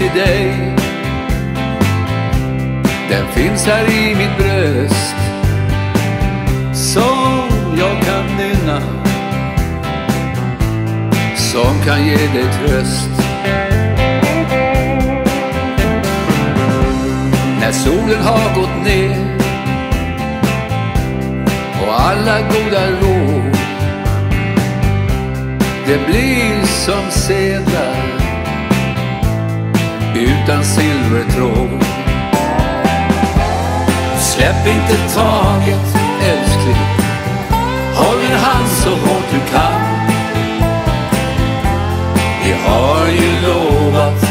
till dig. Den finns här i mitt bröst Som jag kan nynna Som kan ge dig tröst. När solen har gått ner och alla goda råd det blir som sedlar utan silvertråd. Släpp inte taget älskling, håll min hand så hårt du kan. Vi har ju lovat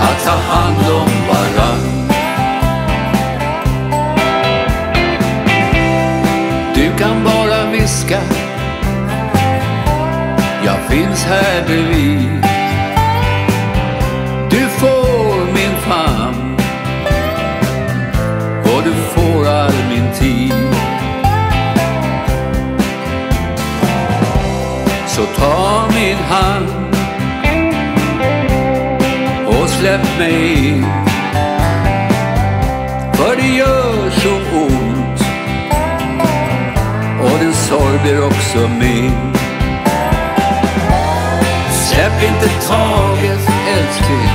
att ta hand om varann. Du kan bara viska jag finns här bredvid. Så ta min hand och släpp mig in. För det gör så ont och din sorg blir också min. Släpp inte taget älskling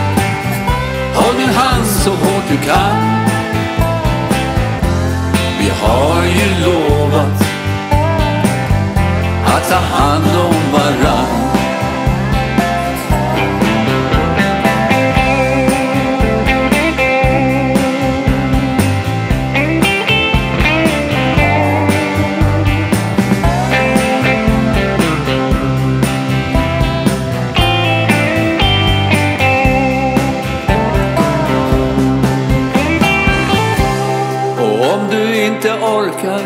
Håll min hand så hårt du kan Vi har ju lovat att ta hand om inte orkar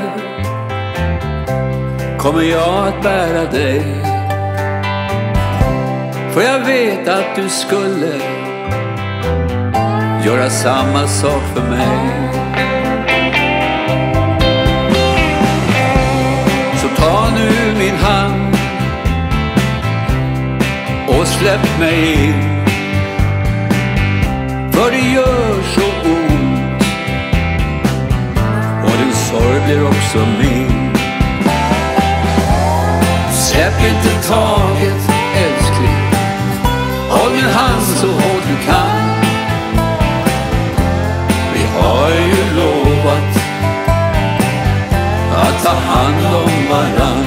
kommer jag att bära dig. För jag vet att du skulle göra samma sak för mig. Så ta nu min hand och släpp mig in. Som min. Släpp inte taget älskling, håll min hand så hårt du kan. Vi har ju lovat att ta hand om varann.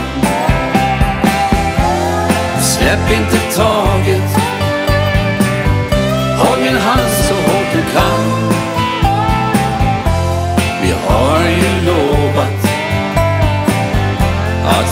Släpp inte taget,